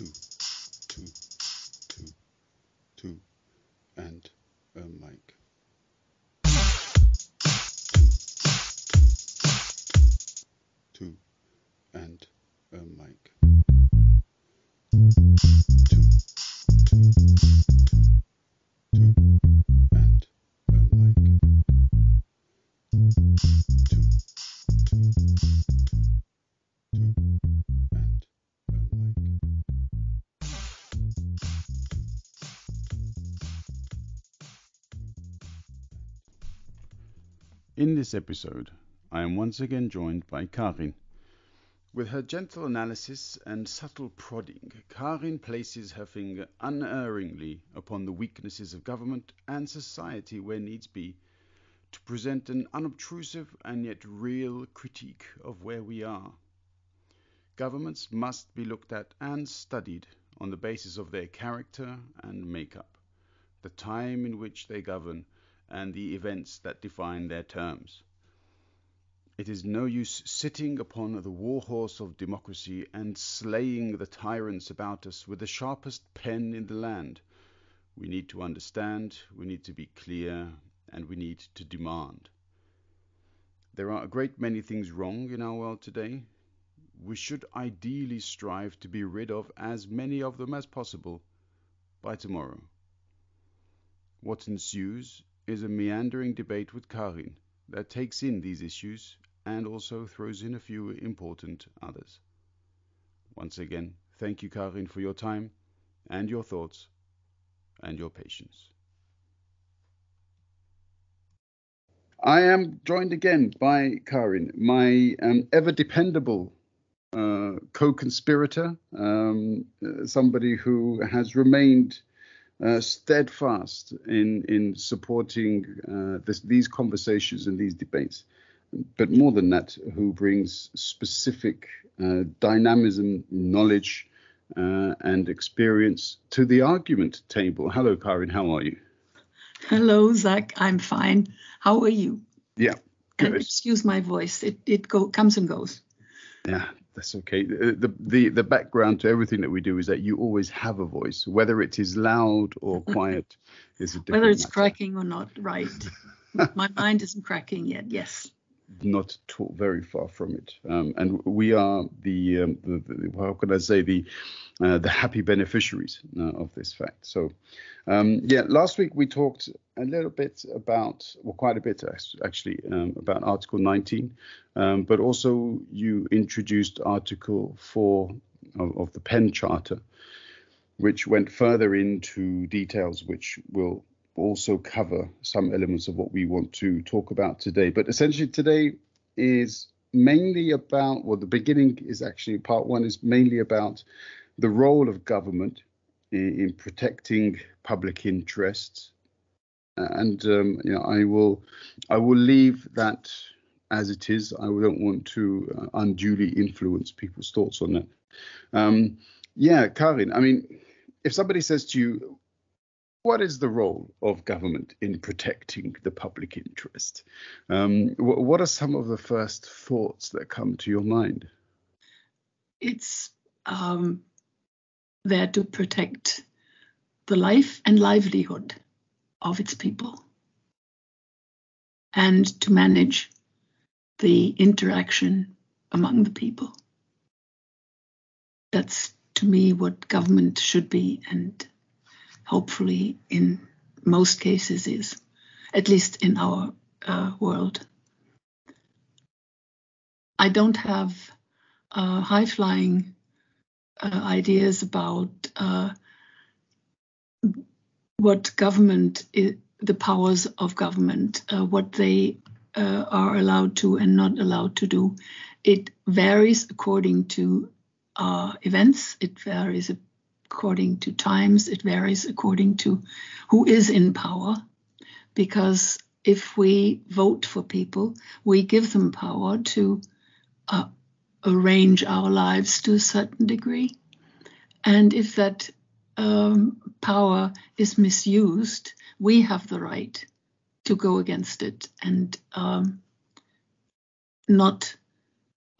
two, In this episode, I am once again joined by Karin. With her gentle analysis and subtle prodding, Karin places her finger unerringly upon the weaknesses of government and society where needs be, to present an unobtrusive and yet real critique of where we are. Governments must be looked at and studied on the basis of their character and makeup, the time in which they govern, and the events that define their terms. It is no use sitting upon the war horse of democracy and slaying the tyrants about us with the sharpest pen in the land. We need to understand, we need to be clear, and we need to demand. There are a great many things wrong in our world today. We should ideally strive to be rid of as many of them as possible by tomorrow. What ensues is a meandering debate with Karin that takes in these issues and also throws in a few important others. Once again, thank you, Karin, for your time and your thoughts and your patience. I am joined again by Karin, my um, ever dependable uh, co conspirator, um, uh, somebody who has remained uh, steadfast in, in supporting uh, this, these conversations and these debates. But more than that, who brings specific uh, dynamism, knowledge, uh, and experience to the argument table. Hello, Karin, how are you? Hello, Zach. I'm fine. How are you? Yeah, And good. excuse my voice. It it go comes and goes. Yeah, that's okay. The, the the background to everything that we do is that you always have a voice, whether it is loud or quiet, is a different Whether it's matter. cracking or not, right. my mind isn't cracking yet. Yes. Not all very far from it. Um, and we are the, um, the, the how can I say the uh, the happy beneficiaries uh, of this fact. So um, yeah, last week we talked a little bit about, well, quite a bit actually, um, about Article 19, um, but also you introduced Article 4 of, of the PEN Charter, which went further into details which will also cover some elements of what we want to talk about today. But essentially, today is mainly about, well, the beginning is actually part one is mainly about the role of government in, in protecting public interests. And um, you know, I will, I will leave that as it is. I don't want to uh, unduly influence people's thoughts on that. Um, yeah, Karin. I mean, if somebody says to you, what is the role of government in protecting the public interest? Um, wh- what are some of the first thoughts that come to your mind? It's um, there to protect the life and livelihood of its people and to manage the interaction among the people. That's to me what government should be and hopefully in most cases is, at least in our uh, world. I don't have uh, high flying uh, ideas about uh, what government, the powers of government, uh, what they uh, are allowed to and not allowed to do. It varies according to events, it varies according to times, it varies according to who is in power. Because if we vote for people, we give them power to uh, arrange our lives to a certain degree. And if that um, power is misused, we have the right to go against it and um, not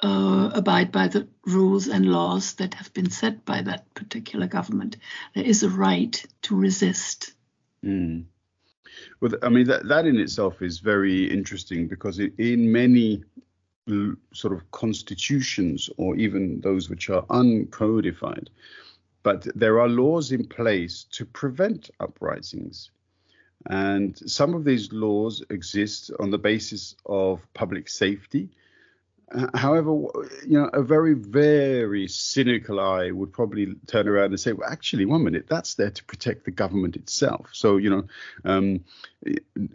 uh, abide by the rules and laws that have been set by that particular government. There is a right to resist. Mm. Well, I mean, that, that in itself is very interesting because in many sort of constitutions or even those which are uncodified, but there are laws in place to prevent uprisings. And some of these laws exist on the basis of public safety. However, you know, a very, very cynical eye would probably turn around and say, well, actually, one minute, that's there to protect the government itself. So, you know, um,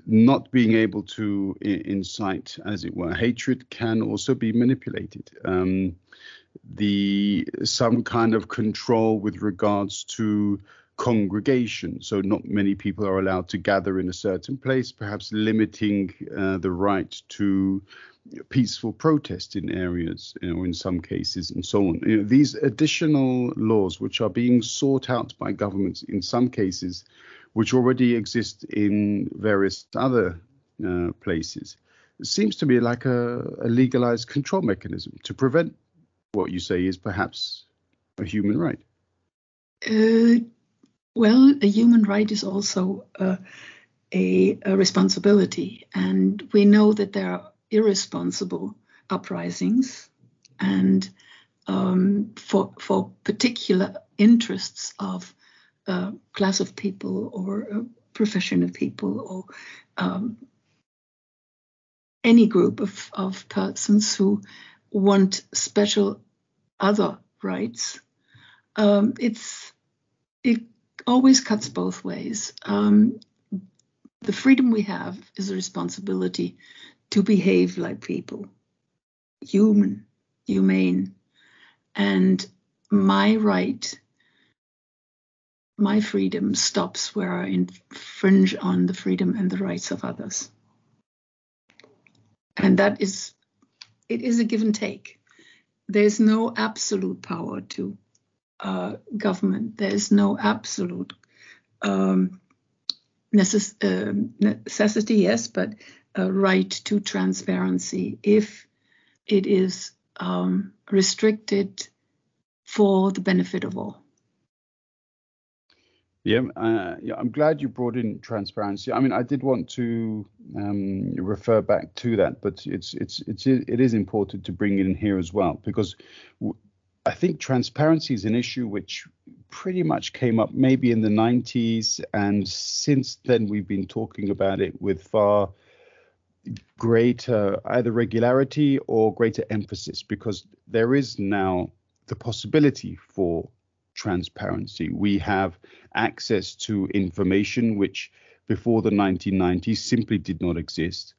not being able to incite, as it were, hatred can also be manipulated. Um, the some kind of control with regards to congregation. So not many people are allowed to gather in a certain place, perhaps limiting uh, the right to peaceful protest in areas, you know, in some cases, and so on. You know, these additional laws, which are being sought out by governments in some cases, which already exist in various other uh, places, seems to be like a, a legalized control mechanism to prevent what you say is perhaps a human right. Uh, well, a human right is also uh, a, a, responsibility, and we know that there are irresponsible uprisings, and um, for for particular interests of a class of people or a profession of people or um, any group of, of persons who want special other rights. Um, it's it always cuts both ways. Um, the freedom we have is a responsibility to behave like people, human, humane, and my right, my freedom stops where I infringe on the freedom and the rights of others. And that is, it is a give and take. There's no absolute power to uh, government. There is no absolute um, necess- uh, necessity, yes, but a right to transparency if it is um, restricted for the benefit of all. Yeah, uh, yeah, I'm glad you brought in transparency. I mean, I did want to um, refer back to that, but it's it's it's it is important to bring it in here as well because I think transparency is an issue which pretty much came up maybe in the 90s, and since then we've been talking about it with far greater either regularity or greater emphasis because there is now the possibility for transparency. We have access to information which before the 1990s simply did not exist.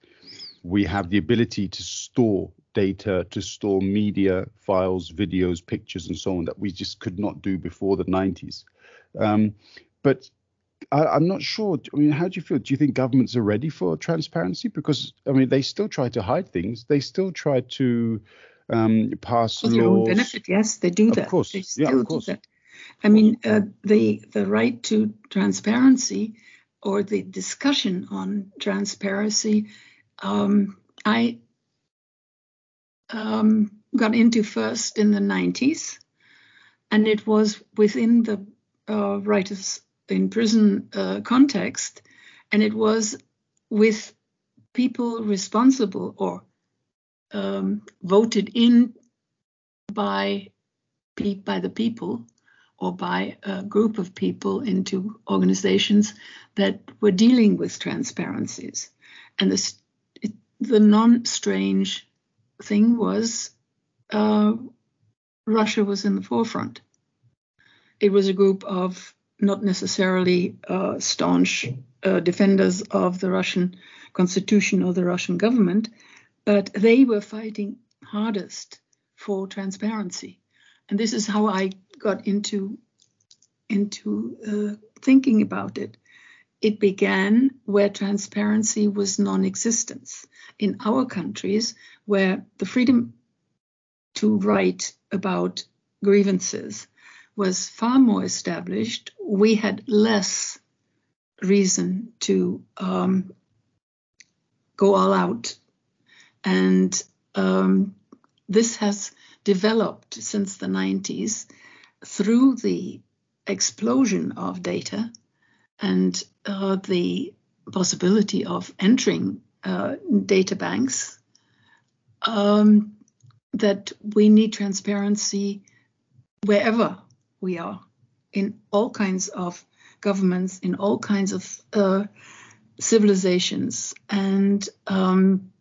We have the ability to store data to store media files, videos, pictures, and so on that we just could not do before the 90s. Um, but I, am not sure. I mean, how do you feel? Do you think governments are ready for transparency? Because I mean, they still try to hide things. They still try to um, pass for laws. Their own benefit, yes, they do that. Of course, they yeah, of course. I mean, uh, the the right to transparency or the discussion on transparency. Um, I um, got into first in the 90s, and it was within the uh, writers in prison uh, context, and it was with people responsible or um, voted in by by the people or by a group of people into organizations that were dealing with transparencies. And the, the non strange thing was uh, Russia was in the forefront. It was a group of not necessarily uh, staunch uh, defenders of the Russian constitution or the Russian government, but they were fighting hardest for transparency. And this is how I got into into uh, thinking about it. It began where transparency was non-existence in our countries, where the freedom to write about grievances was far more established. We had less reason to um, go all out and um, this has developed since the 90s through the explosion of data and uh, the possibility of entering uh, data banks um, that we need transparency wherever we are in all kinds of governments, in all kinds of uh, civilizations. And um,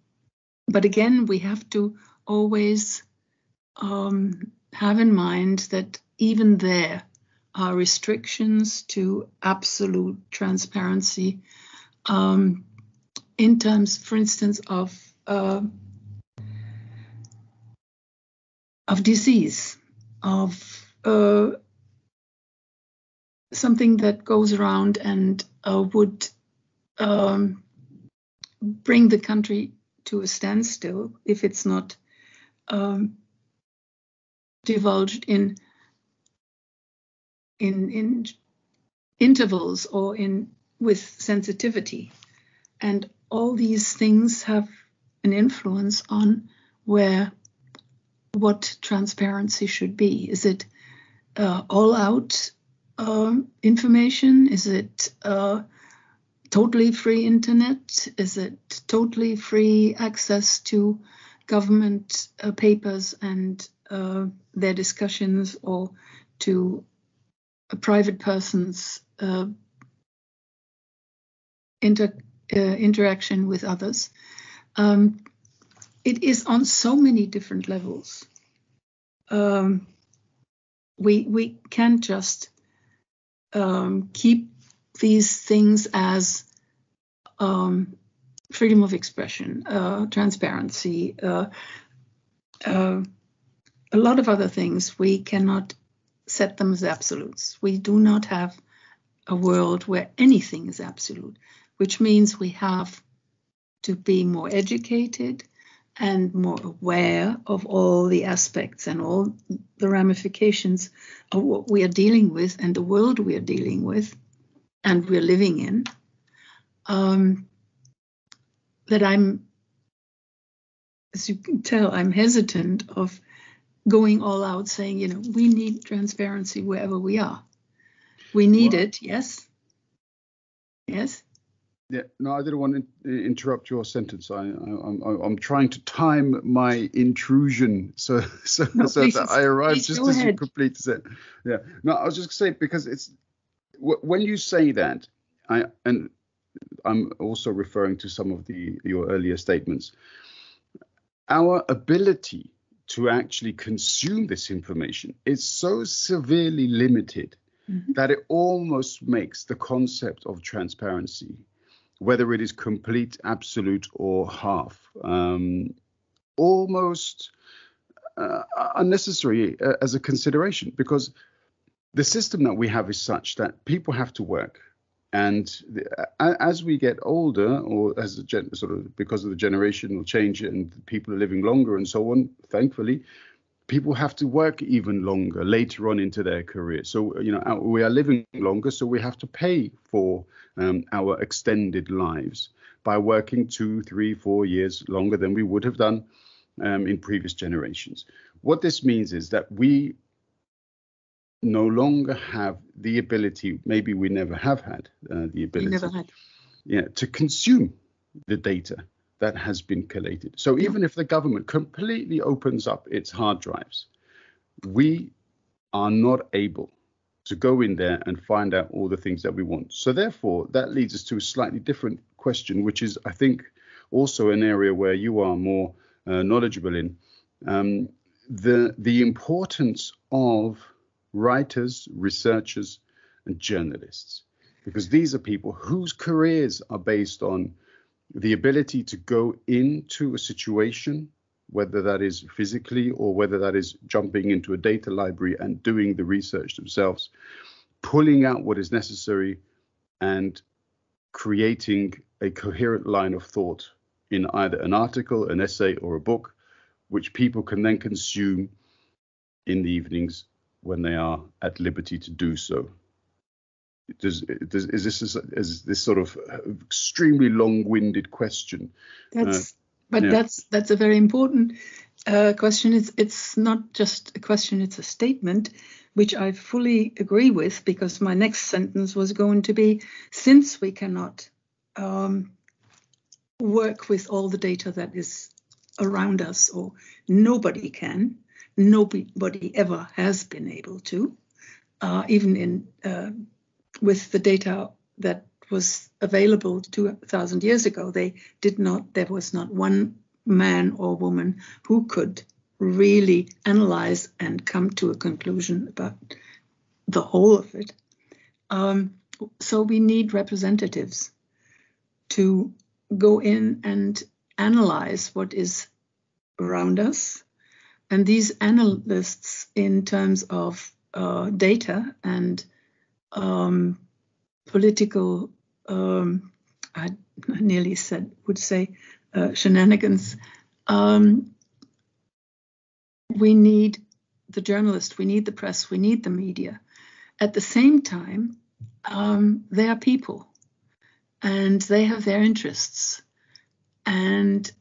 but again, we have to always um, have in mind that even there are restrictions to absolute transparency um, in terms, for instance, of uh, of disease, of uh, something that goes around and uh, would um, bring the country to a standstill if it's not um, divulged in in in intervals or in with sensitivity. And all these things have an influence on where what transparency should be. Is it uh, all out uh, information is it uh, totally free internet is it totally free access to government uh, papers and uh, their discussions or to a private person's uh, inter, uh, interaction with others. Um, it is on so many different levels. Um, we we can't just um, keep these things as um, freedom of expression, uh, transparency, uh, uh, a lot of other things. We cannot set them as absolutes. We do not have a world where anything is absolute, which means we have to be more educated and more aware of all the aspects and all the ramifications of what we are dealing with and the world we are dealing with and we're living in. Um, that I'm, as you can tell, I'm hesitant of going all out saying, you know, we need transparency wherever we are. We need it, yes. Yes. Yeah, no, I didn't want to interrupt your sentence. I, am I'm, I'm trying to time my intrusion so so, no, so that I arrive just as ahead. you complete the sentence. Yeah, no, I was just saying because it's when you say that, I and I'm also referring to some of the your earlier statements. Our ability to actually consume this information is so severely limited mm-hmm. that it almost makes the concept of transparency whether it is complete, absolute, or half. Um, almost uh, unnecessary uh, as a consideration because the system that we have is such that people have to work. And as we get older, or as a gen, sort of because of the generational change and people are living longer and so on, thankfully, people have to work even longer later on into their career. So, you know, we are living longer, so we have to pay for um, our extended lives by working two, three, four years longer than we would have done um, in previous generations. What this means is that we no longer have the ability, maybe we never have had uh, the ability. Had. yeah, to consume the data that has been collated. So even if the government completely opens up its hard drives, we are not able to go in there and find out all the things that we want. So therefore, that leads us to a slightly different question, which is, I think, also an area where you are more uh, knowledgeable in. Um, the the importance of writers, researchers, and journalists, because these are people whose careers are based on the ability to go into a situation, whether that is physically or whether that is jumping into a data library and doing the research themselves, pulling out what is necessary and creating a coherent line of thought in either an article, an essay, or a book, which people can then consume in the evenings when they are at liberty to do so does, does is this is this sort of extremely long-winded question? That's uh, but yeah. that's that's a very important uh, question. It's it's not just a question; it's a statement, which I fully agree with because my next sentence was going to be: since we cannot um, work with all the data that is around us, or nobody can, nobody ever has been able to, uh, even in uh, with the data that was available 2,000 years ago, they did not, there was not one man or woman who could really analyze and come to a conclusion about the whole of it. Um, so we need representatives to go in and analyze what is around us. And these analysts, in terms of uh, data and um, political, um, I nearly said, would say, uh, shenanigans. Um, we need the journalists, we need the press, we need the media. At the same time, um, they are people and they have their interests. And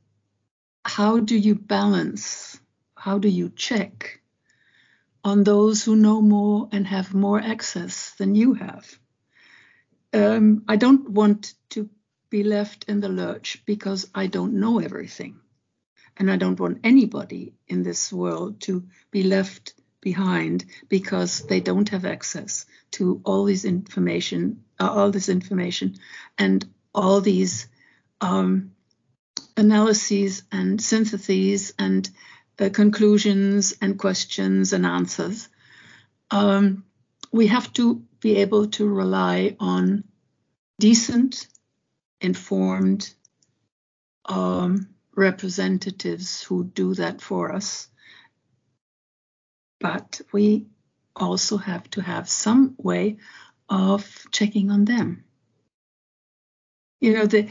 how do you balance? How do you check on those who know more and have more access than you have? um, I don't want to be left in the lurch because I don't know everything. And I don't want anybody in this world to be left behind because they don't have access to all this information, uh, all this information, and all these um, analyses and syntheses and conclusions and questions and answers. Um, we have to be able to rely on decent, informed um, representatives who do that for us. But we also have to have some way of checking on them. You know, the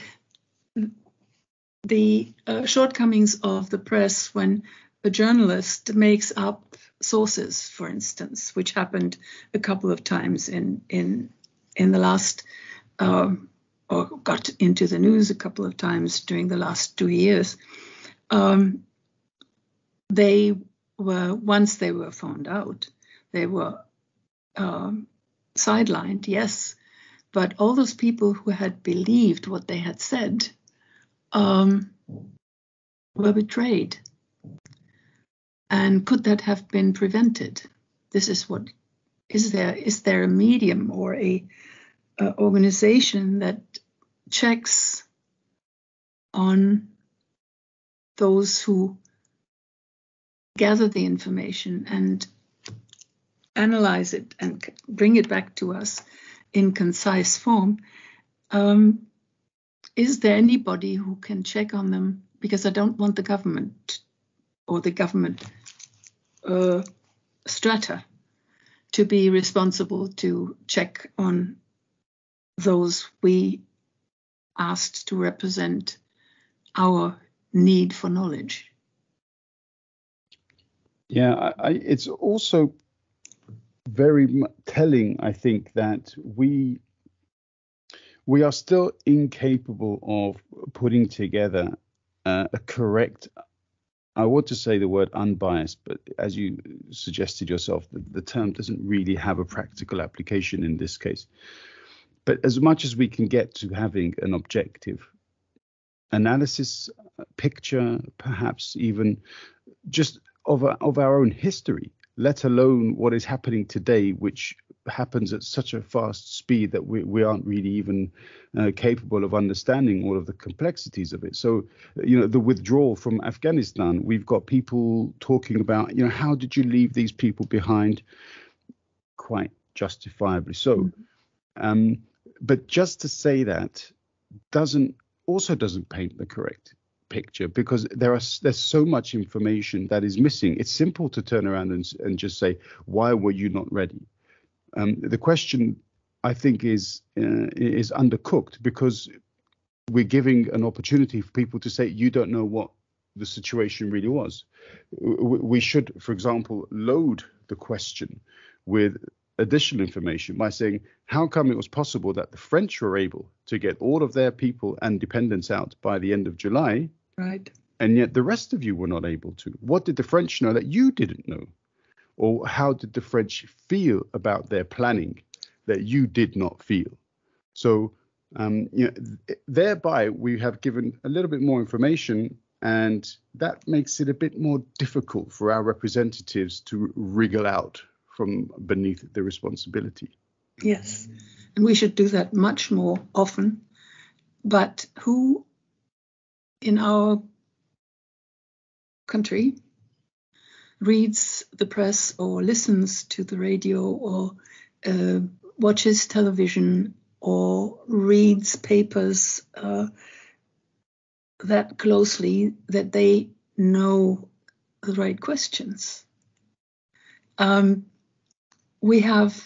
the uh, shortcomings of the press when a journalist makes up sources, for instance, which happened a couple of times in in in the last um, or got into the news a couple of times during the last two years. Um, they were once they were found out, they were um, sidelined, yes, but all those people who had believed what they had said um, were betrayed. And could that have been prevented? This is what is there is there a medium or a uh, organization that checks on those who gather the information and analyze it and bring it back to us in concise form. Um, is there anybody who can check on them? Because I don't want the government or the government uh, strata to be responsible to check on those we asked to represent our need for knowledge. Yeah, I, I, it's also very telling, I think, that we we are still incapable of putting together uh, a correct. I want to say the word unbiased, but as you suggested yourself, the, the term doesn't really have a practical application in this case. But as much as we can get to having an objective analysis, picture, perhaps even just of, of our own history, let alone what is happening today, which happens at such a fast speed that we, we aren't really even uh, capable of understanding all of the complexities of it. So, you know, the withdrawal from Afghanistan, we've got people talking about, you know, how did you leave these people behind? Quite justifiably so. Mm-hmm. Um, but just to say that doesn't also doesn't paint the correct picture because there are there's so much information that is missing. It's simple to turn around and, and just say, why were you not ready? Um, the question I think is uh, is undercooked because we're giving an opportunity for people to say you don't know what the situation really was. We should, for example, load the question with additional information by saying how come it was possible that the French were able to get all of their people and dependents out by the end of July, right, and yet the rest of you were not able to. What did the French know that you didn't know? Or how did the French feel about their planning that you did not feel? So, um, you know, thereby we have given a little bit more information, and that makes it a bit more difficult for our representatives to wriggle out from beneath the responsibility. Yes, and we should do that much more often. But who in our country reads the press or listens to the radio or uh, watches television or reads papers uh, that closely that they know the right questions. Um, we have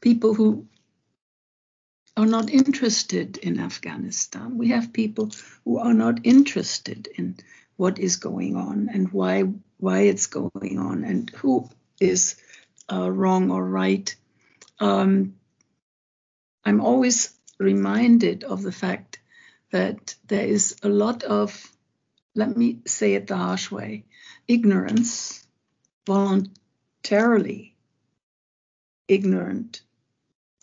people who are not interested in Afghanistan. We have people who are not interested in what is going on and why why it's going on and who is uh, wrong or right. Um, I'm always reminded of the fact that there is a lot of, let me say it the harsh way, ignorance, voluntarily ignorant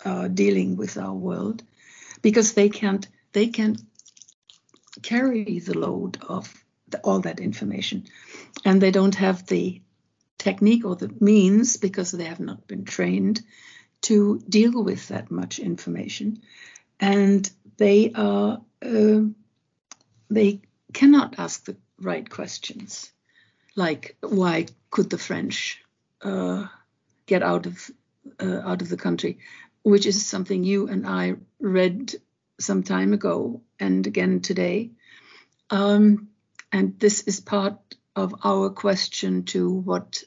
uh, dealing with our world, because they can't they can't carry the load of all that information, and they don't have the technique or the means because they have not been trained to deal with that much information, and they are uh, they cannot ask the right questions, like why could the French uh, get out of uh, out of the country, which is something you and I read some time ago and again today. Um, and this is part of our question to what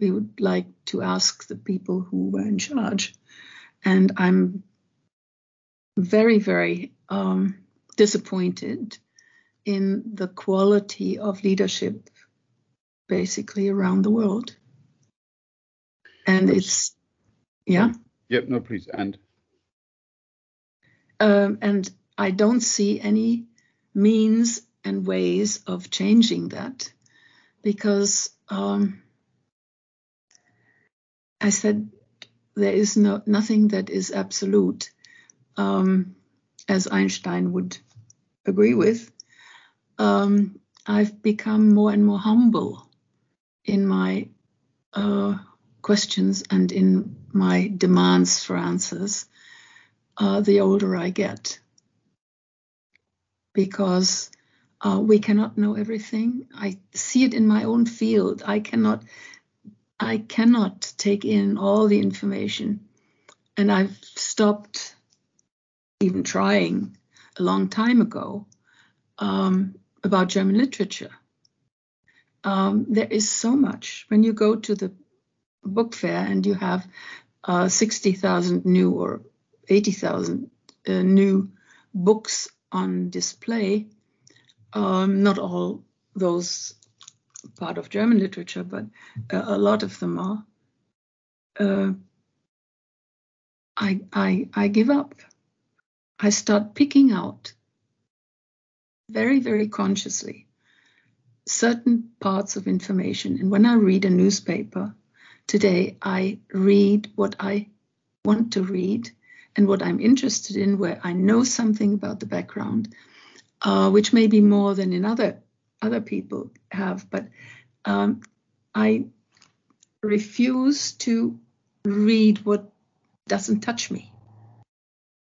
we would like to ask the people who were in charge. And I'm very, very um, disappointed in the quality of leadership basically around the world. And it's, yeah. Yep, no, please. And? Um, and I don't see any means and ways of changing that because um, I said there is no nothing that is absolute, um, as Einstein would agree with. Um, I've become more and more humble in my uh, questions and in my demands for answers uh, the older I get. Because uh, we cannot know everything. I see it in my own field. I cannot I cannot take in all the information. And I've stopped even trying a long time ago um, about German literature. Um, there is so much. When you go to the book fair and you have uh, 60,000 new or 80,000 uh, new books on display, um, not all those part of German literature, but uh, a lot of them are. Uh, I, I, I give up. I start picking out very, very consciously certain parts of information. And when I read a newspaper today, I read what I want to read and what I'm interested in, where I know something about the background, uh, which may be more than in other other people have. But um, I refuse to read what doesn't touch me,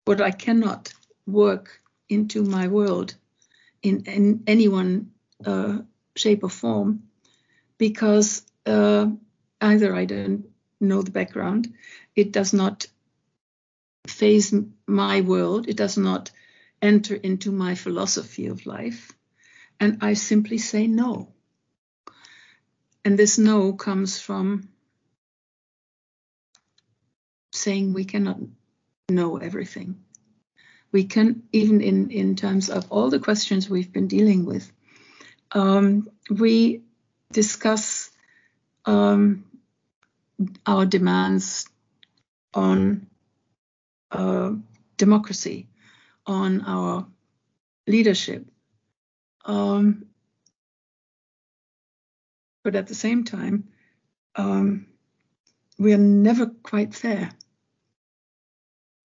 what I cannot work into my world in, in any one uh, shape or form, because uh, either I don't know the background, it does not phase my world, it does not enter into my philosophy of life, and I simply say no. And this no comes from saying we cannot know everything. We can, even in, in terms of all the questions we've been dealing with, um, we discuss um, our demands on uh, democracy, on our leadership. Um, but at the same time, um, we are never quite fair.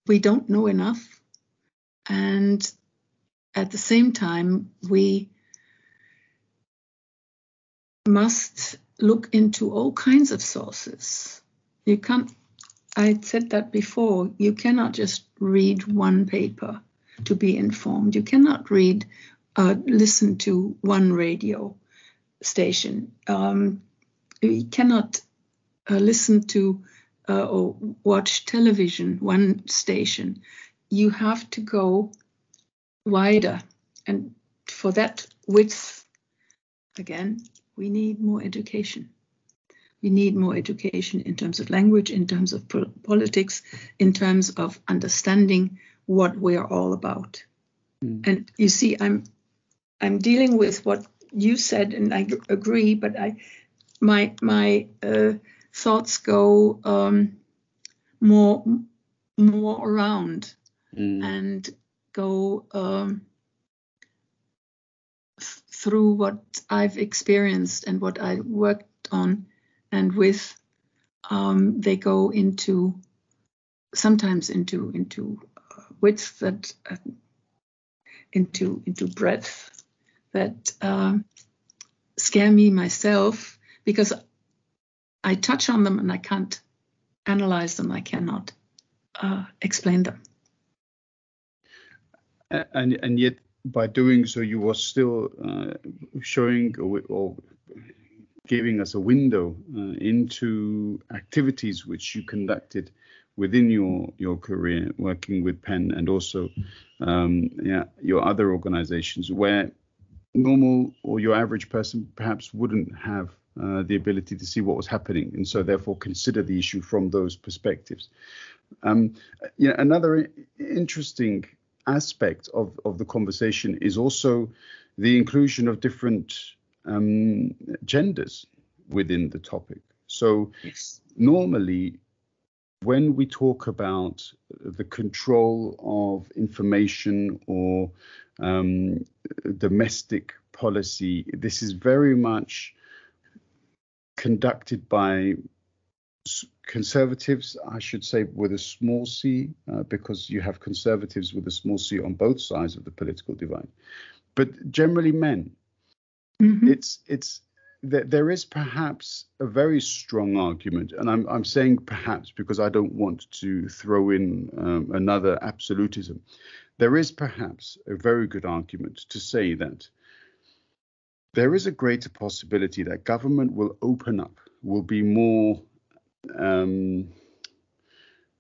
We don't know enough, and at the same time, we must look into all kinds of sources. You can't, I said that before, you cannot just read one paper to be informed. You cannot read, uh, listen to one radio station. Um, you cannot uh, listen to uh, or watch television, one station. You have to go wider. And for that width, again, we need more education. We need more education in terms of language, in terms of po- politics, in terms of understanding what we are all about. Mm. And you see, I'm I'm dealing with what you said, and I agree. But I my my uh, thoughts go um, more more around mm. and go um, through what I've experienced and what I worked on and with. Um, they go into sometimes into into width that uh, into into breadth that uh, scare me myself because I touch on them and I can't analyze them. I cannot uh, explain them. And and yet by doing so, you were still uh, showing or, or, giving us a window uh, into activities which you conducted within your your career, working with PEN and also um, yeah, your other organizations, where normal or your average person perhaps wouldn't have uh, the ability to see what was happening, and so therefore consider the issue from those perspectives. Um, yeah, another interesting aspect of, of the conversation is also the inclusion of different um, genders within the topic. So yes. normally, when we talk about the control of information or um, domestic policy, this is very much conducted by conservatives, I should say, with a small c, uh, because you have conservatives with a small c on both sides of the political divide, but generally men. Mm-hmm. It's it's there is perhaps a very strong argument, and I'm I'm saying perhaps because I don't want to throw in um, another absolutism. There is perhaps a very good argument to say that there is a greater possibility that government will open up, will be more um,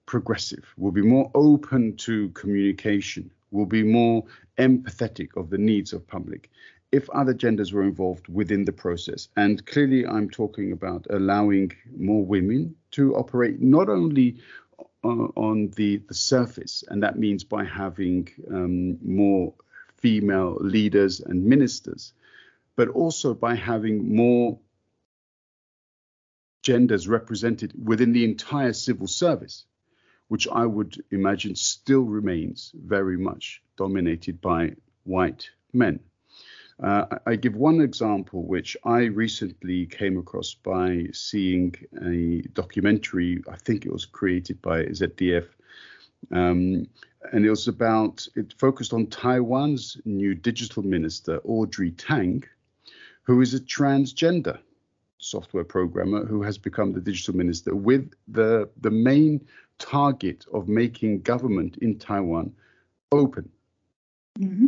progressive, will be more open to communication, will be more empathetic of the needs of public if other genders were involved within the process. And clearly, I'm talking about allowing more women to operate not only uh, on the, the surface, and that means by having um, more female leaders and ministers, but also by having more genders represented within the entire civil service, which I would imagine still remains very much dominated by white men. Uh, I give one example, which I recently came across by seeing a documentary. I think it was created by ZDF, um, and it was about. It focused on Taiwan's new digital minister, Audrey Tang, who is a transgender software programmer who has become the digital minister with the the main target of making government in Taiwan open. Mm-hmm.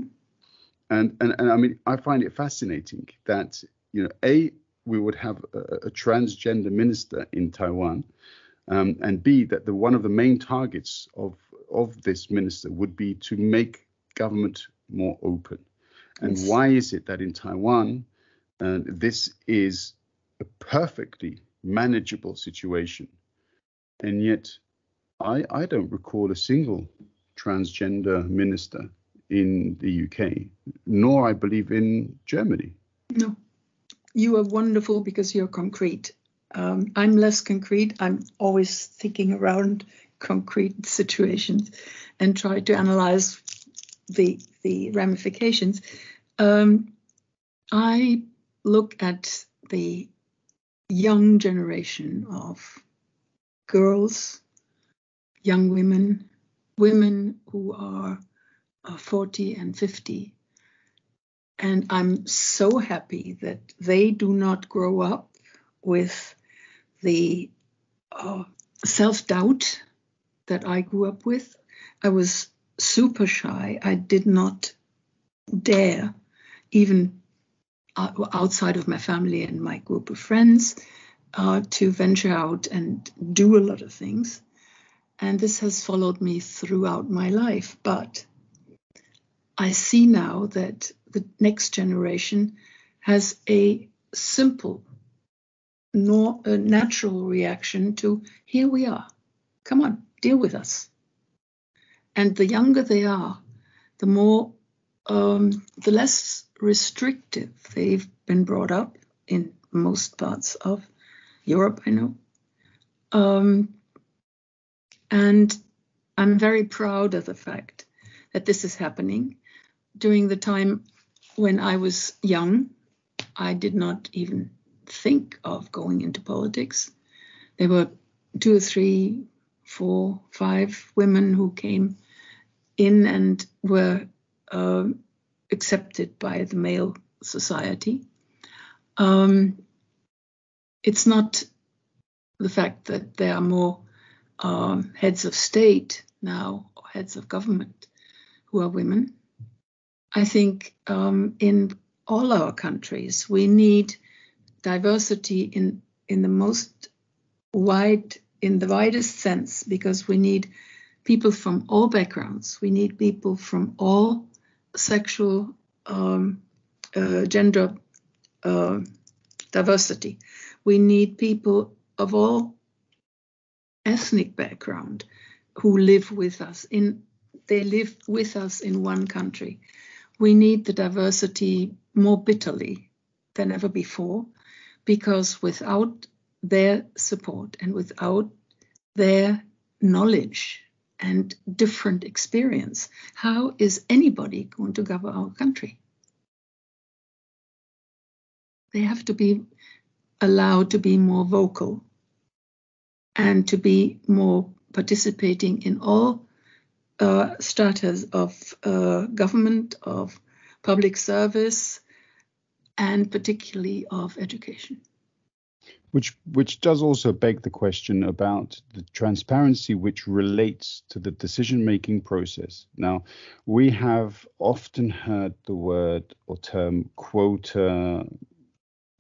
And, and and I mean I find it fascinating that you know a we would have a, a transgender minister in Taiwan, um, and b that the one of the main targets of of this minister would be to make government more open. And yes. why is it that in Taiwan uh, this is a perfectly manageable situation. And yet, I, I don't recall a single transgender minister in the UK, nor I believe in Germany. No, you are wonderful because you're concrete. Um, I'm less concrete. I'm always thinking around concrete situations and try to analyze the the ramifications. Um, I look at the young generation of girls, young women, women who are 40 and 50. And I'm so happy that they do not grow up with the uh, self doubt that I grew up with. I was super shy. I did not dare, even uh, outside of my family and my group of friends, uh, to venture out and do a lot of things. And this has followed me throughout my life. But I see now that the next generation has a simple, nor, a natural reaction to here we are. Come on, deal with us. And the younger they are, the more, um, the less restrictive they've been brought up in most parts of Europe, I know. Um, and I'm very proud of the fact that this is happening. During the time when I was young, I did not even think of going into politics. There were two or three, four, five women who came in and were uh, accepted by the male society. Um, it's not the fact that there are more um, heads of state now, or heads of government, who are women. I think um, in all our countries we need diversity in in the most wide in the widest sense because we need people from all backgrounds. We need people from all sexual um, uh, gender uh, diversity. We need people of all ethnic background who live with us in they live with us in one country. We need the diversity more bitterly than ever before because without their support and without their knowledge and different experience, how is anybody going to govern our country? They have to be allowed to be more vocal and to be more participating in all uh, stratas of uh, government, of public service, and particularly of education. Which which does also beg the question about the transparency which relates to the decision making process. Now, we have often heard the word or term quota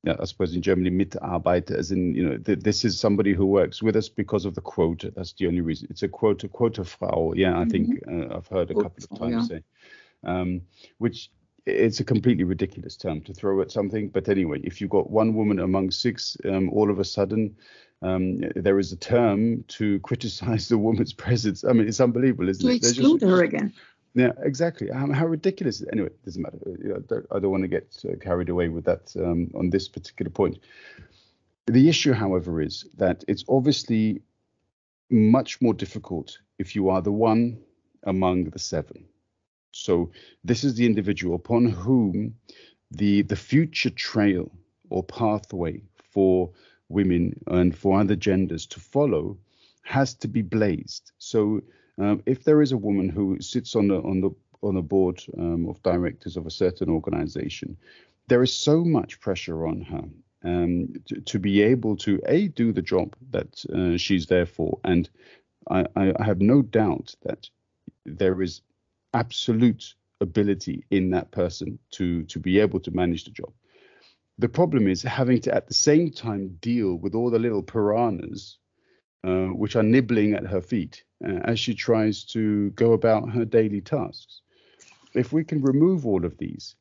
yeah, I suppose in Germany, Mitarbeiter, as in, you know, th- this is somebody who works with us because of the quota. That's the only reason. It's a quota, quota Frau. Yeah, I mm-hmm. think uh, I've heard a couple of times yeah. say, um, which it's a completely ridiculous term to throw at something. But anyway, if you've got one woman among six, um, all of a sudden, um, there is a term to criticize the woman's presence. I mean, it's unbelievable, isn't to it? To exclude just, her again. Yeah, exactly. How, how ridiculous! Anyway, it doesn't matter. You know, don't, I don't want to get uh, carried away with that um, on this particular point. The issue, however, is that it's obviously much more difficult if you are the one among the seven. So this is the individual upon whom the the future trail or pathway for women and for other genders to follow has to be blazed. So um, if there is a woman who sits on the on the on a board um, of directors of a certain organization, there is so much pressure on her um, to, to, be able to a do the job that uh, she's there for, and I, I, have no doubt that there is absolute ability in that person to to be able to manage the job. The problem is having to at the same time deal with all the little piranhas uh, which are nibbling at her feet uh, as she tries to go about her daily tasks. If we can remove all of these,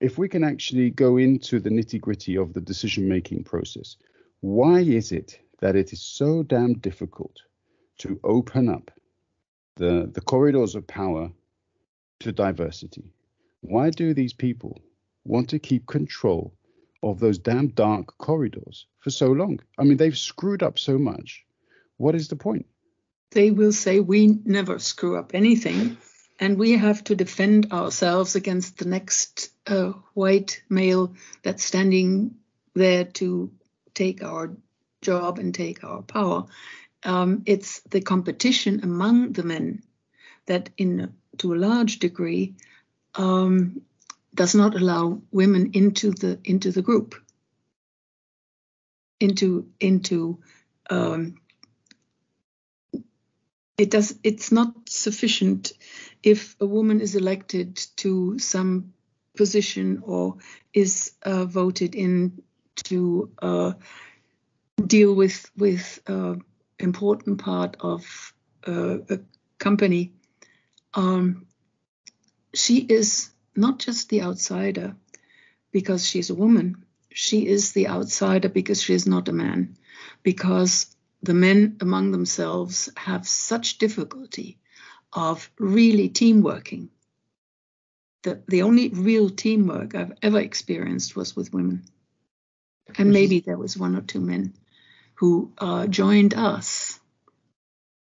if we can actually go into the nitty gritty of the decision making process, why is it that it is so damn difficult to open up the, the corridors of power to diversity? Why do these people want to keep control of those damn dark corridors for so long? I mean, they've screwed up so much. What is the point? They will say we never screw up anything and we have to defend ourselves against the next uh, white male that's standing there to take our job and take our power. Um, it's the competition among the men that, in to a large degree, um, does not allow women into the into the group, into into um, it does it's not sufficient if a woman is elected to some position or is uh, voted in to uh, deal with with uh, important part of uh, a company um, she is not just the outsider because she's a woman. She is the outsider because she is not a man. Because the men among themselves have such difficulty of really team working. The, the only real teamwork I've ever experienced was with women. And maybe there was one or two men who uh, joined us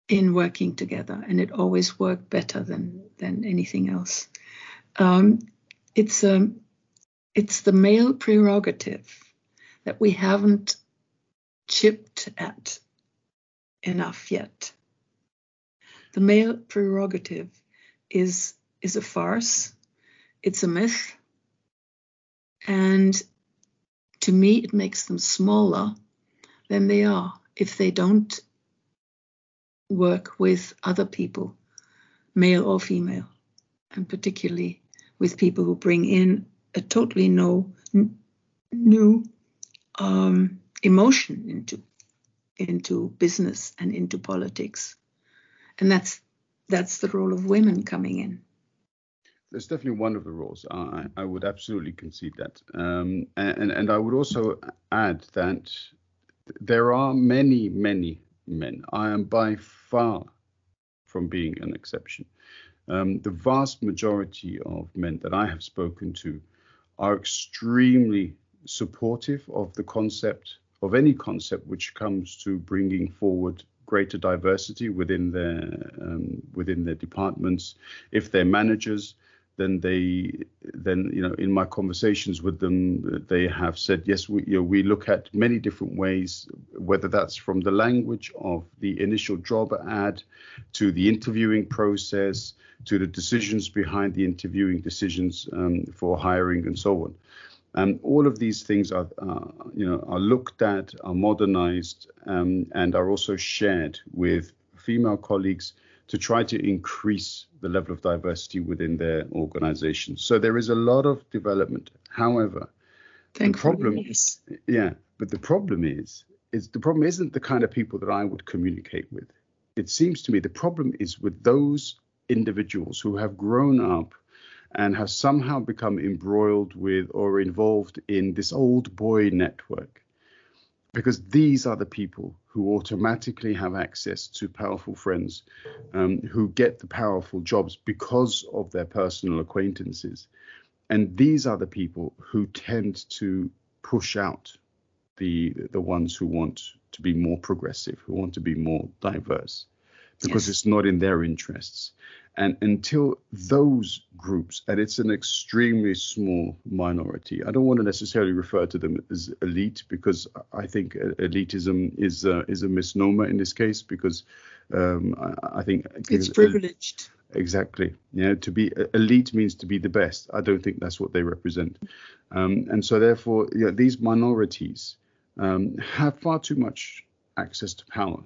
in working together, and it always worked better than, than anything else. Um, it's, um, it's the male prerogative that we haven't chipped at enough yet. The male prerogative is is a farce. It's a myth. And to me, it makes them smaller than they are if they don't work with other people, male or female, and particularly with people who bring in a totally no, n- new um, emotion into into business and into politics. And that's that's the role of women coming in. That's definitely one of the roles. I, I would absolutely concede that. Um, and, and I would also add that there are many, many men. I am by far from being an exception. Um, the vast majority of men that I have spoken to are extremely supportive of the concept of any concept which comes to bringing forward greater diversity within their um, within their departments. If they're managers, then they then you know in my conversations with them they have said yes we you know we look at many different ways whether that's from the language of the initial job ad to the interviewing process to the decisions behind the interviewing decisions um, for hiring and so on um, all of these things are, uh, you know, are looked at, are modernized, um, and are also shared with female colleagues to try to increase the level of diversity within their organizations. So there is a lot of development. However, Thankfully, the problem, yes. yeah, but the problem is, is the problem isn't the kind of people that I would communicate with. It seems to me the problem is with those individuals who have grown up and has somehow become embroiled with or involved in this old boy network. Because these are the people who automatically have access to powerful friends, um, who get the powerful jobs because of their personal acquaintances. And these are the people who tend to push out the the ones who want to be more progressive, who want to be more diverse, because yes. it's not in their interests. And until those groups, and it's an extremely small minority, I don't want to necessarily refer to them as elite because I think elitism is a, is a misnomer in this case because um, I, I, think it's privileged. Exactly. Yeah. To be elite means to be the best. I don't think that's what they represent. Um, and so therefore, yeah, these minorities um, have far too much access to power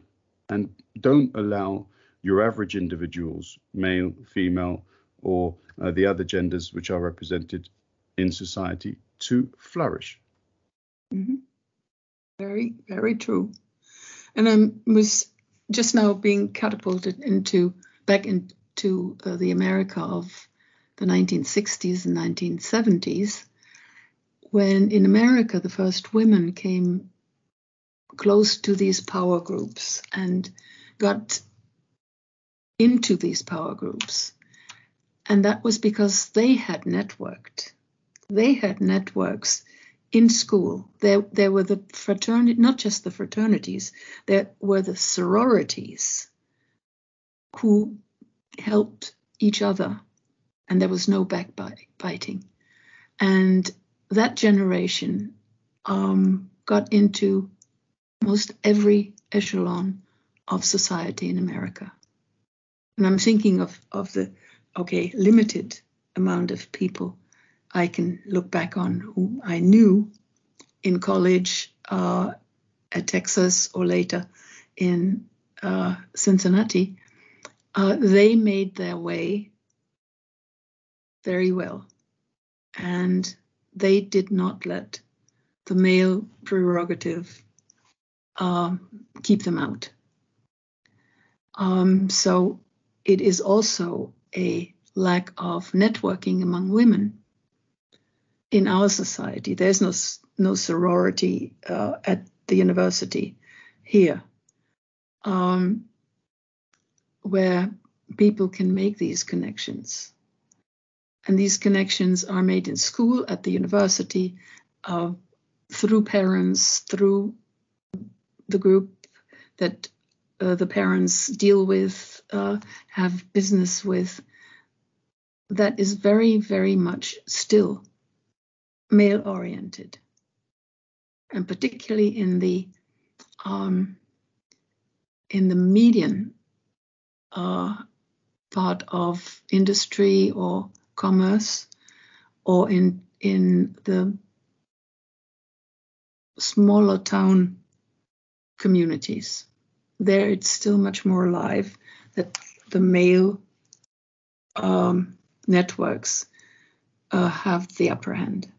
and don't allow your average individuals, male, female, or uh, the other genders which are represented in society, to flourish. Mm-hmm. Very, very true. And I was just now being catapulted into back into uh, the America of the 1960s and 1970s, when in America the first women came close to these power groups and got into these power groups. And that was because they had networked. They had networks in school. There, there were the fraternity, not just the fraternities, there were the sororities who helped each other, and there was no backbiting. And that generation um, got into most every echelon of society in America. And I'm thinking of, of the, okay, limited amount of people I can look back on who I knew in college uh, at Texas or later in uh, Cincinnati. Uh, they made their way very well. And they did not let the male prerogative uh, keep them out. Um, so it is also a lack of networking among women in our society. There's no no sorority uh, at the university here, um, where people can make these connections. And these connections are made in school, at the university, uh, through parents, through the group that uh, the parents deal with, uh, have business with. That is very, very much still male oriented. And particularly in the um, in the median uh, part of industry or commerce or in in the smaller town communities. There it's still much more alive that the male um, networks uh, have the upper hand.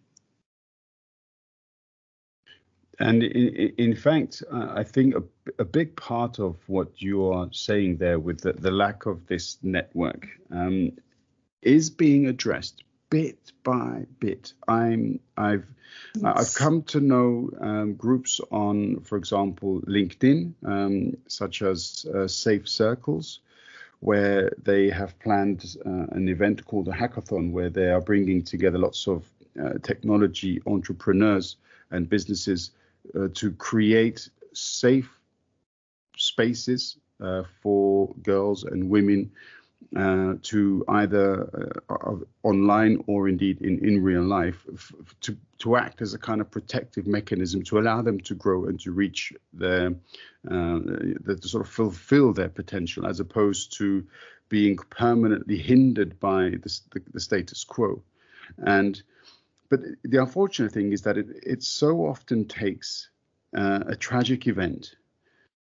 And in, in fact, I think a, a, big part of what you are saying there with the, the lack of this network um, is being addressed bit by bit. I'm I've yes. I've come to know um, groups on, for example, LinkedIn, um, such as uh, Safe Circles, where they have planned uh, an event called a hackathon, where they are bringing together lots of uh, technology entrepreneurs and businesses uh, to create safe spaces uh, for girls and women uh, to either uh, online or indeed in, in real life f- to, to act as a kind of protective mechanism to allow them to grow and to reach their uh, the, to sort of fulfill their potential as opposed to being permanently hindered by the, the, the status quo. And but the unfortunate thing is that it, it so often takes uh, a tragic event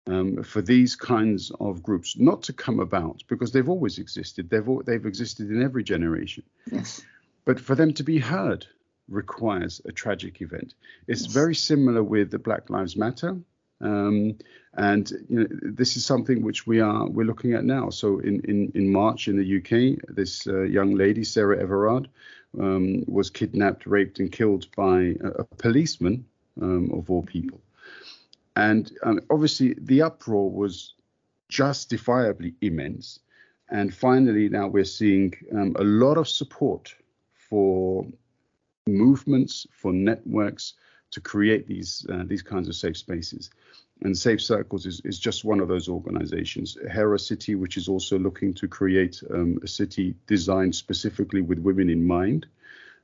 um, for these kinds of groups not to come about because they've always existed. They've they've existed in every generation. Yes. But for them to be heard requires a tragic event. It's yes. very similar with the Black Lives Matter. Um, and you know, this is something which we are we're looking at now. So in in, in March in the UK, this uh, young lady Sarah Everard um, was kidnapped, raped, and killed by a, a policeman um, of all people. And um, obviously, the uproar was justifiably immense. And finally, now we're seeing um, a lot of support for movements, for networks to create these uh, these kinds of safe spaces. And Safe Circles is, is just one of those organizations. Hera City, which is also looking to create um, a city designed specifically with women in mind,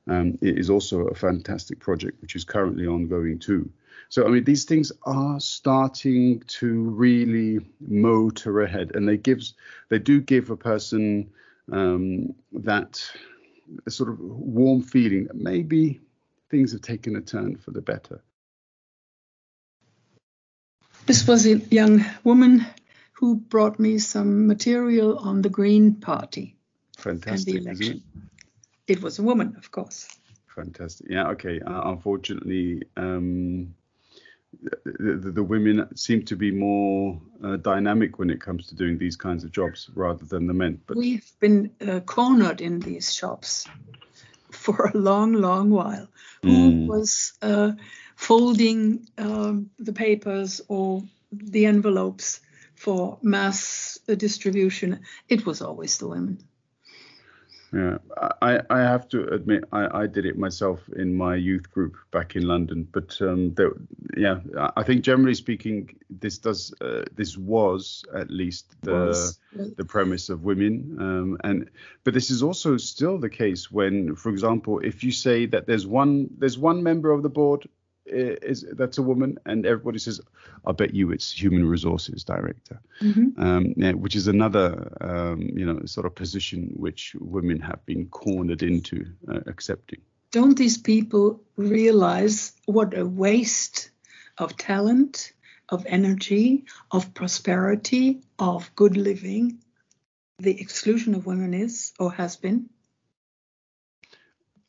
um, is also a fantastic project, which is currently ongoing too. So, I mean, these things are starting to really motor ahead, and they gives they do give a person um, that sort of warm feeling that maybe things have taken a turn for the better. This was a young woman who brought me some material on the Green Party Fantastic, and the election. It? it? was a woman, of course. Fantastic. Yeah. Okay. Uh, unfortunately, um, the, the, women seem to be more uh, dynamic when it comes to doing these kinds of jobs rather than the men. But we've been uh, cornered in these shops for a long, long while. Mm. Who hmm. was uh, folding um, the papers or the envelopes for mass distribution? It was always the women. Yeah, I, I have to admit I, I did it myself in my youth group back in London, but um, there, yeah, I think generally speaking, this does uh, this was at least the the premise of women, um, and but this is also still the case when, for example, if you say that there's one there's one member of the board is that's a woman, and everybody says, "I bet you it's human resources director," mm-hmm. um, yeah, which is another um, you know sort of position which women have been cornered into uh, accepting. Don't these people realize what a waste of talent, of energy, of prosperity, of good living the exclusion of women is or has been?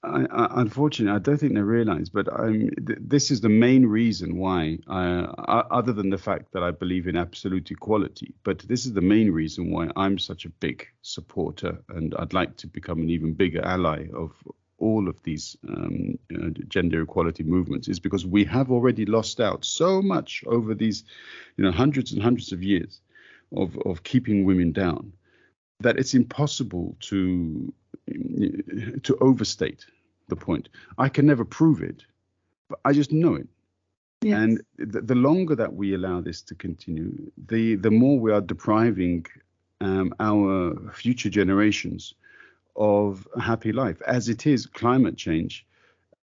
I, I, unfortunately, I don't think they realize, but th- this is the main reason why, I, other than the fact that I believe in absolute equality, but this is the main reason why I'm such a big supporter and I'd like to become an even bigger ally of all of these um, uh, gender equality movements is because we have already lost out so much over these, you know, hundreds and hundreds of years of, of keeping women down that it's impossible to to overstate the point. I can never prove it, but I just know it. Yes. And the, the, longer that we allow this to continue, the the more we are depriving um, our future generations of a happy life. As it is, climate change.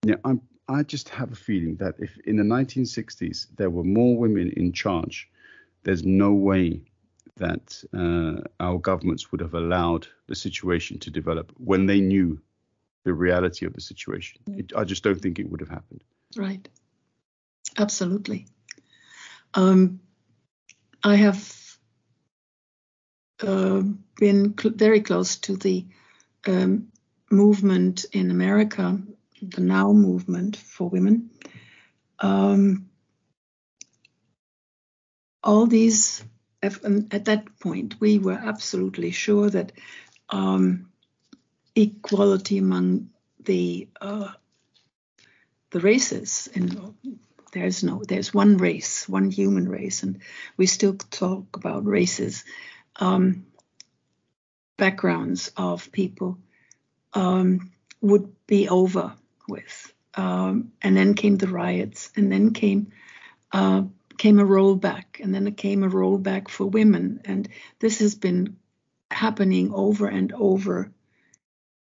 Yeah, I'm, I just have a feeling that if in the 1960s there were more women in charge, there's no way that uh, our governments would have allowed the situation to develop when they knew the reality of the situation. It, I just don't think it would have happened. Right. Absolutely. Um, I have uh, been cl- very close to the um, movement in America, the Now movement for women. Um, all these at that point, we were absolutely sure that um, equality among the uh, the races and there's no there's one race one human race and we still talk about races um, backgrounds of people um, would be over with um, and then came the riots and then came uh, came a rollback, and then it came a rollback for women. And this has been happening over and over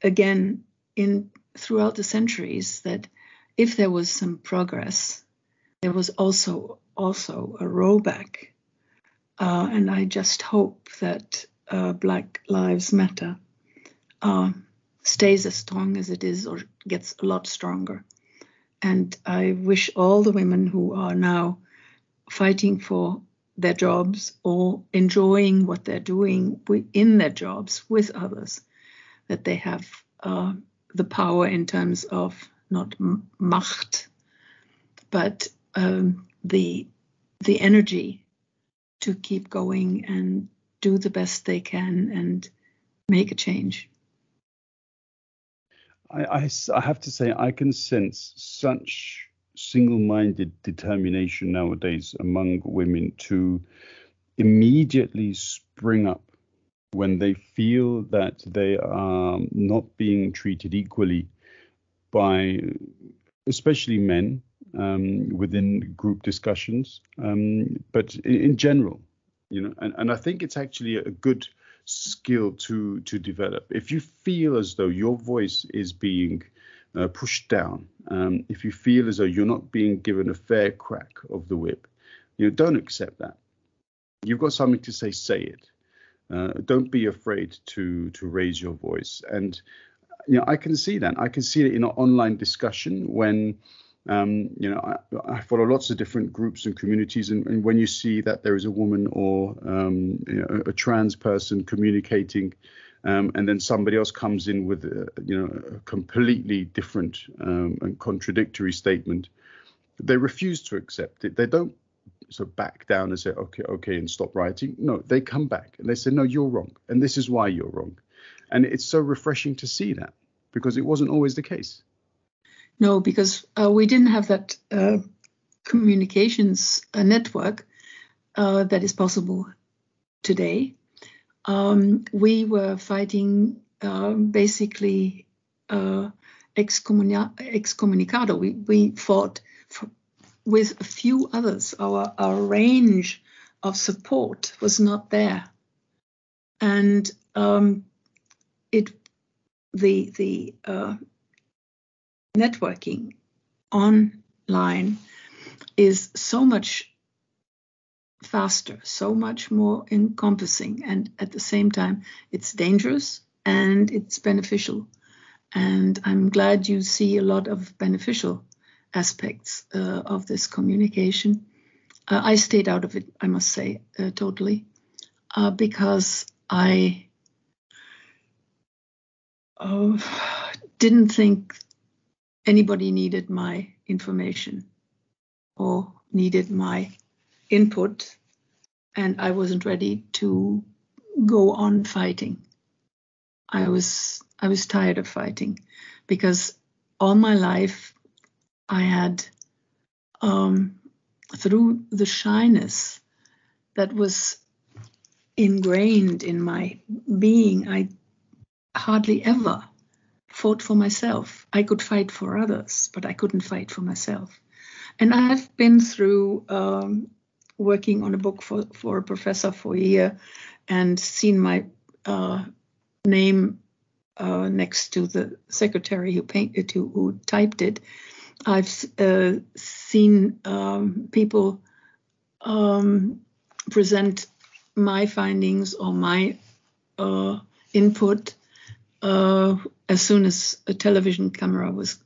again in throughout the centuries that if there was some progress, there was also also a rollback. Uh, and I just hope that uh, Black Lives Matter uh, stays as strong as it is or gets a lot stronger. And I wish all the women who are now fighting for their jobs or enjoying what they're doing in their jobs with others, that they have uh, the power in terms of not macht, but um, the the energy to keep going and do the best they can and make a change. I, I, I have to say, I can sense such single-minded determination nowadays among women to immediately spring up when they feel that they are not being treated equally by especially men um, within group discussions, um, but in, in, general, you know, and, and I think it's actually a good skill to to develop. If you feel as though your voice is being uh, pushed down, um, if you feel as though you're not being given a fair crack of the whip, you know, don't accept that. You've got something to say, say it. Uh, don't be afraid to to raise your voice. And you know, I can see that. I can see it in an online discussion when. Um, you know, I, I, follow lots of different groups and communities, and, and, when you see that there is a woman or um, you know, a trans person communicating um, and then somebody else comes in with a, you know a completely different um, and contradictory statement. They refuse to accept it. They don't of back down and say okay okay and stop writing. No, they come back and they say no you're wrong and this is why you're wrong, and it's so refreshing to see that because it wasn't always the case. No, because uh, we didn't have that uh, communications uh, network uh, that is possible today um, we were fighting uh, basically uh, excommunicado. We, we fought for, with a few others. Our, our range of support was not there. And um, it the the uh, networking online is so much faster, so much more encompassing, and at the same time, it's dangerous and it's beneficial. And I'm glad you see a lot of beneficial aspects uh, of this communication. Uh, I stayed out of it, I must say, uh, totally, uh, because I uh, didn't think anybody needed my information or needed my input, and I wasn't ready to go on fighting. I was I was tired of fighting because all my life I had um, through the shyness that was ingrained in my being. I hardly ever fought for myself. I could fight for others, but I couldn't fight for myself. And I've been through um, working on a book for, for a professor for a year and seen my uh, name uh, next to the secretary who painted who, who typed it. I've uh, seen um, people um, present my findings or my uh, input uh, as soon as a television camera was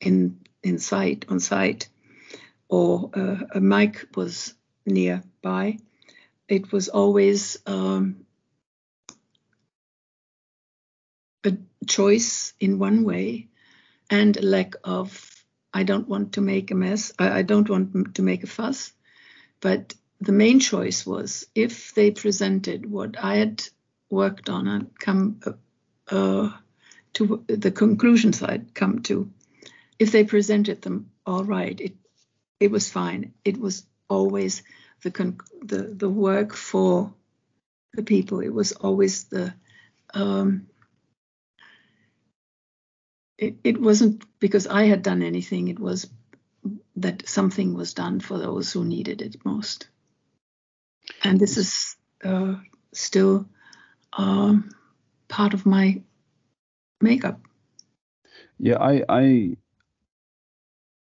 in in sight on site or uh, a mic was nearby. It was always um, a choice in one way and a lack of I don't want to make a mess. I, I don't want to make a fuss. But the main choice was if they presented what I had worked on and come uh, uh, to the conclusions I'd come to, if they presented them all right, it it was fine. It was always the the the work for the people. It was always the um, it, it wasn't because I had done anything. It was that something was done for those who needed it most. And this is uh, still um, part of my makeup. Yeah, I, I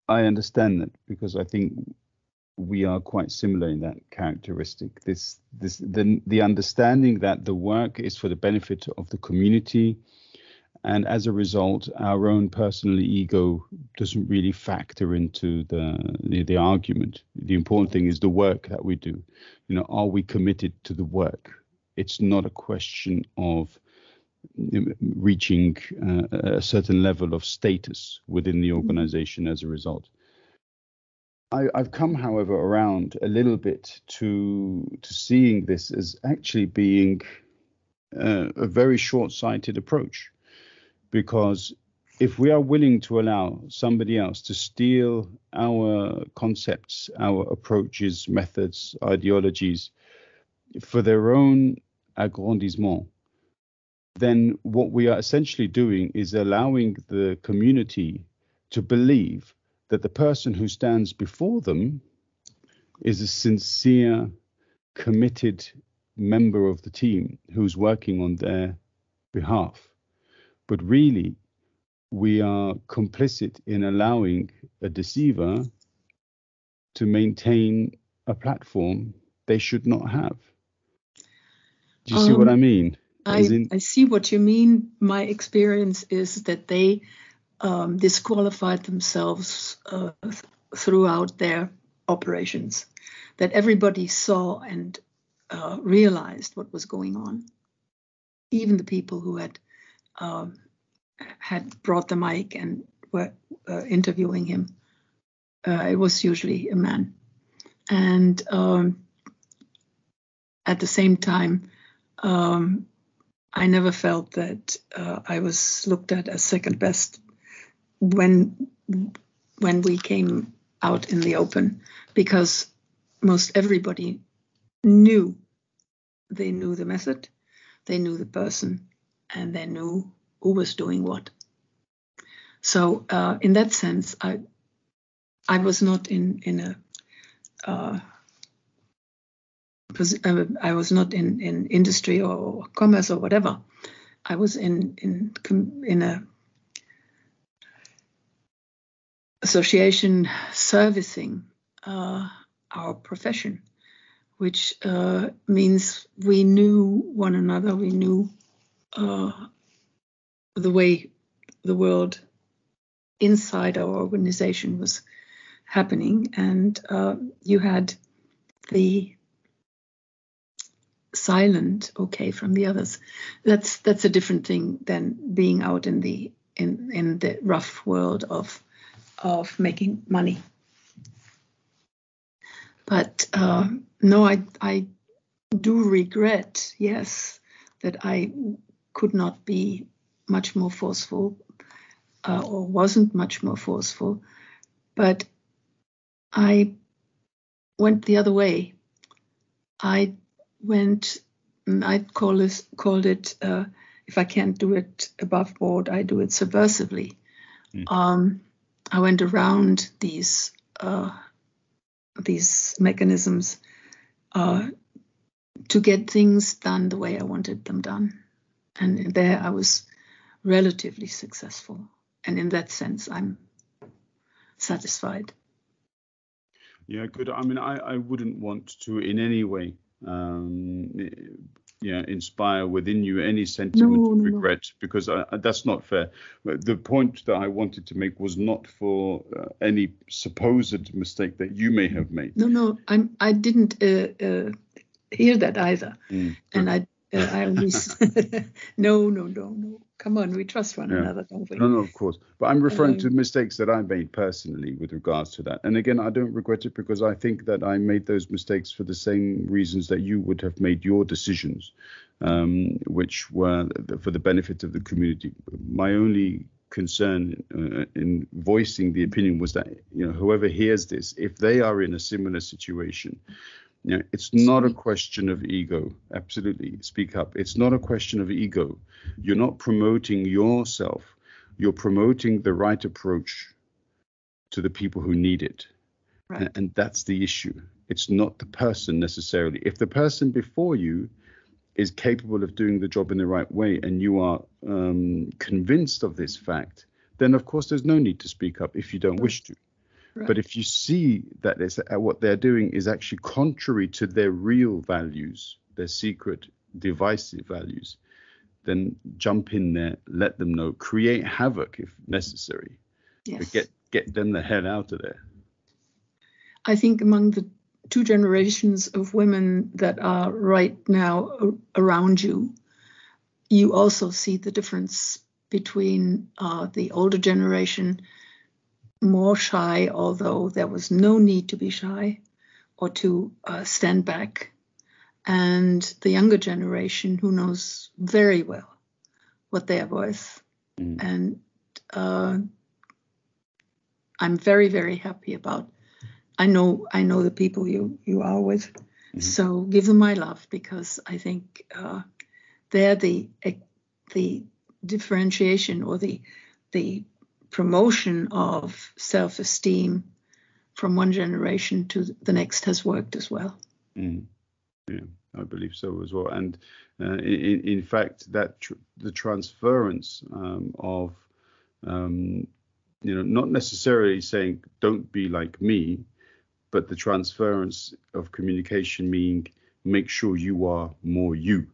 I understand that because I think we are quite similar in that characteristic. This this the the understanding that the work is for the benefit of the community and as a result, our own personal ego doesn't really factor into the, the, the argument. The important thing is the work that we do. You know, are we committed to the work? It's not a question of reaching uh, a certain level of status within the organization as a result. I, have come, however, around a little bit to to seeing this as actually being uh, a very short-sighted approach. Because if we are willing to allow somebody else to steal our concepts, our approaches, methods, ideologies for their own aggrandizement, then what we are essentially doing is allowing the community to believe that the person who stands before them is a sincere, committed member of the team who's working on their behalf. But really, we are complicit in allowing a deceiver to maintain a platform they should not have. Do you um, see what I um, mean? I, in... I see what you mean. My experience is that they um, disqualified themselves uh, th- throughout their operations, that everybody saw and uh, realized what was going on. Even the people who had um, had brought the mic and were uh, interviewing him. Uh, it was usually a man. And um, at the same time, um, I never felt that uh, I was looked at as second best when when we came out in the open because most everybody knew they knew the method, they knew the person, and they knew who was doing what. So uh, in that sense, I I was not in in a uh, uh, I was not in, in industry or commerce or whatever. I was in in in a association servicing uh, our profession, which uh, means we knew one another, we knew uh, the way the world inside our organization was happening, and uh, you had the silent okay from the others. That's that's a different thing than being out in the in in the rough world of of making money. But uh, no, I I do regret, yes, that I could not be much more forceful uh, or wasn't much more forceful. But I went the other way. I went, I call this, called it, uh, if I can't do it above board, I do it subversively. Mm. Um, I went around these uh, these mechanisms uh, to get things done the way I wanted them done, and there I was relatively successful. And in that sense, I'm satisfied. Yeah, good. I mean, I, I wouldn't want to in any way, um, yeah, inspire within you any sentiment no, of regret no. because I, that's not fair. The point that I wanted to make was not for uh, any supposed mistake that you may have made. No, no, I'm. I didn't uh, uh, hear that either, mm, and I I always no, no, no, no. Come on, we trust one yeah. another, don't we? No, no, of course. But I'm referring um, to mistakes that I made personally with regards to that. And again, I don't regret it because I think that I made those mistakes for the same reasons that you would have made your decisions, um, which were for the benefit of the community. My only concern uh, in voicing the opinion was that you know whoever hears this, if they are in a similar situation, you know, it's not a question of ego. Absolutely, speak up. It's not a question of ego. You're not promoting yourself. You're promoting the right approach to the people who need it. Right. And, and that's the issue. It's not the person necessarily. If the person before you is capable of doing the job in the right way and you are um, convinced of this fact, then of course there's no need to speak up if you don't wish to. But if you see that uh, what they're doing is actually contrary to their real values, their secret divisive values, then jump in there, let them know, create havoc if necessary, yes. but get get them the hell out of there. I think among the two generations of women that are right now around you, you also see the difference between uh, the older generation more shy, although there was no need to be shy or to uh, stand back. And the younger generation who knows very well what they are worth. Mm. And uh, I'm very, very happy about. I know, I know the people you you are with, mm-hmm. so give them my love because I think uh, they're the the differentiation or the the promotion of self esteem from one generation to the next has worked as well. Mm. Yeah, I believe so as well. And uh, in, in, fact, that tr- the transference um, of, um, you know, not necessarily saying don't be like me, but the transference of communication meaning make sure you are more you.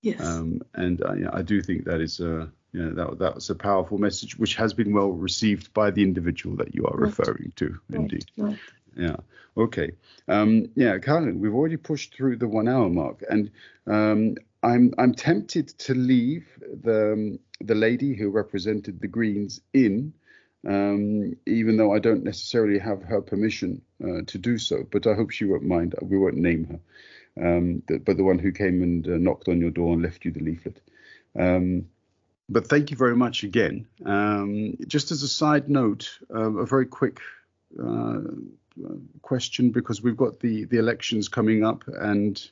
Yes. Um, and I, I, do think that is a you know, that that was a powerful message which has been well received by the individual that you are right. referring to right. indeed right. yeah okay um, yeah Karin we've already pushed through the one hour mark and um, I'm I'm tempted to leave the the lady who represented the Greens in um, even though I don't necessarily have her permission uh, to do so but I hope she won't mind we won't name her um, the, but the one who came and uh, knocked on your door and left you the leaflet um, but thank you very much again. Um, just as a side note, uh, a very quick uh, question because we've got the the elections coming up, and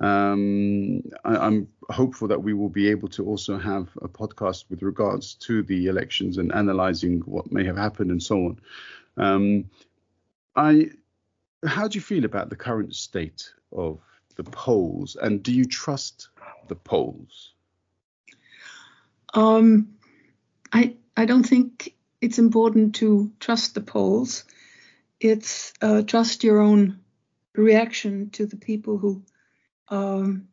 um, I, am hopeful that we will be able to also have a podcast with regards to the elections and analysing what may have happened and so on. Um, I, how do you feel about the current state of the polls, and do you trust the polls? Um, I I don't think it's important to trust the polls. It's uh, trust your own reaction to the people who um,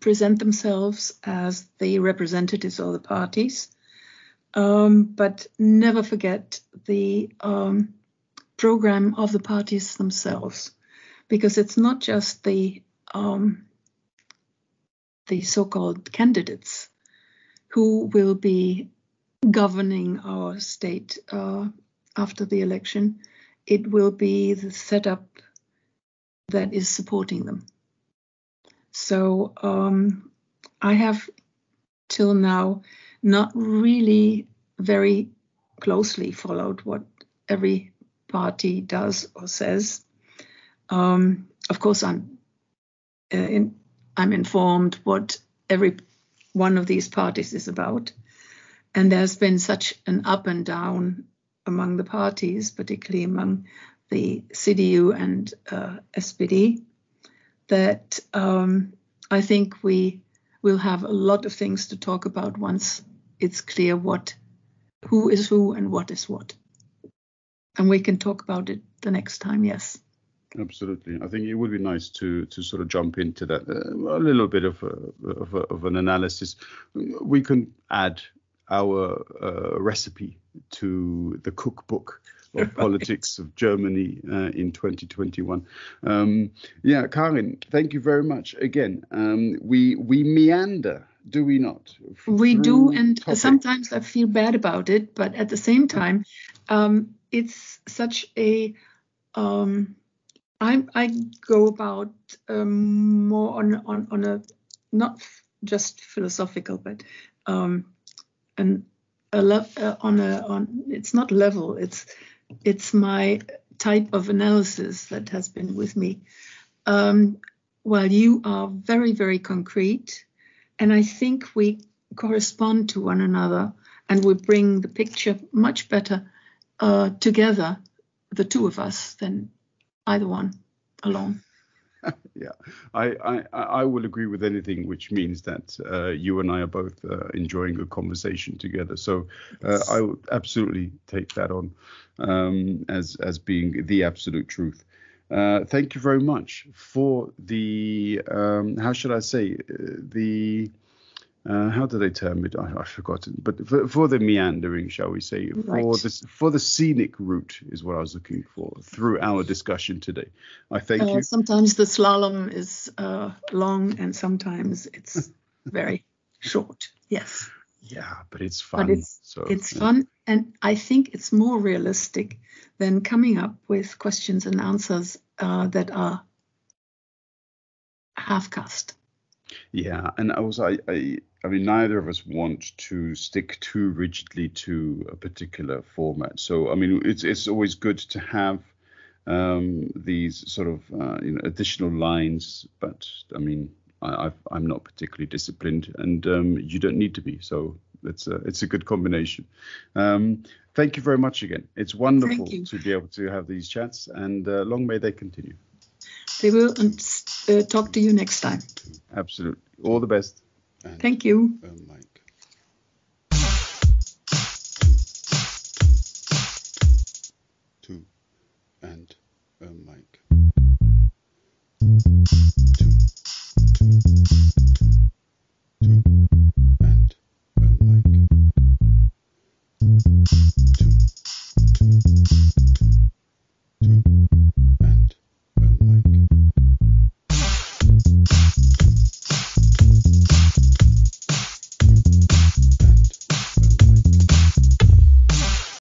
present themselves as the representatives of the parties. Um, but never forget the um, program of the parties themselves, because it's not just the um, the so-called candidates who will be governing our state uh, after the election. It will be the setup that is supporting them. So um, I have till now not really very closely followed what every party does or says. Um, of course, I'm uh, in, I'm informed what every one of these parties is about, and there's been such an up and down among the parties, particularly among the CDU and uh, SPD, that um, I think we will have a lot of things to talk about once it's clear what who is who and what is what. And we can talk about it the next time, yes. Absolutely. I think it would be nice to to sort of jump into that uh, a little bit of a, of, a, of an analysis. We can add our uh, recipe to the cookbook of right. politics of Germany uh, in 2021. Um, yeah, Karin, thank you very much again. Um, we we meander, do we not? We do, and topics. sometimes I feel bad about it, but at the same time, um, it's such a um, I, I go about um, more on, on on a not just philosophical, but um, an a le- uh, on a on it's not level. It's it's my type of analysis that has been with me. Um, while you are very, very concrete, and I think we correspond to one another and we bring the picture much better uh, together, the two of us, than either one alone. yeah, I, I I will agree with anything which means that uh, you and I are both uh, enjoying a conversation together. So uh, I would absolutely take that on um, as as being the absolute truth. Uh, thank you very much for the um, how should I say uh, the uh, how do they term it? I, have forgotten. But for, for, the meandering, shall we say, right. for the for the scenic route is what I was looking for through our discussion today. I thank uh, you. Sometimes the slalom is uh, long, and sometimes it's very short. Yes. Yeah, but it's fun. But it's so, it's yeah. fun, and I think it's more realistic than coming up with questions and answers uh, that are half cast. Yeah, and also I, I I mean, neither of us want to stick too rigidly to a particular format. So, I mean, it's it's always good to have um, these sort of uh, you know additional lines, but I mean, I, am not particularly disciplined, and um, you don't need to be. So it's a it's a good combination. Um, thank you very much again. It's wonderful to be able to have these chats, and uh, long may they continue. They will, and uh, talk to you next time. Absolutely. All the best. And, Thank you. Mike. Two, two,